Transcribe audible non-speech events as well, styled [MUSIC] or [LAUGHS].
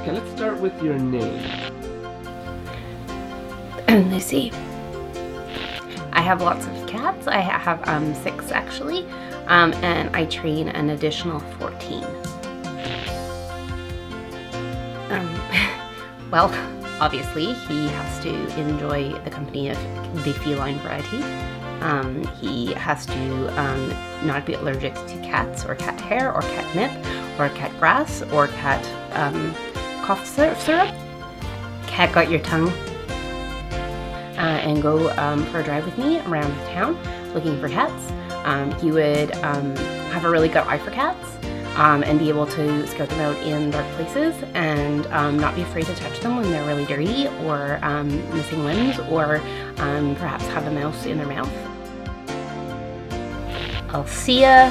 Okay, let's start with your name. [CLEARS THROAT] Lucy. I have lots of cats. I have um, six actually, um, and I train an additional 14. Um, [LAUGHS] well, obviously, he has to enjoy the company of the feline variety. Um, he has to um, not be allergic to cats or cat hair or catnip or cat grass or cat um, cough syrup. Cat got your tongue. Uh, and go um, for a drive with me around town looking for cats. Um, he would um, have a really good eye for cats um, and be able to scout them out in dark places and um, not be afraid to touch them when they're really dirty or um, missing limbs or perhaps have a mouse in their mouth. I'll see ya.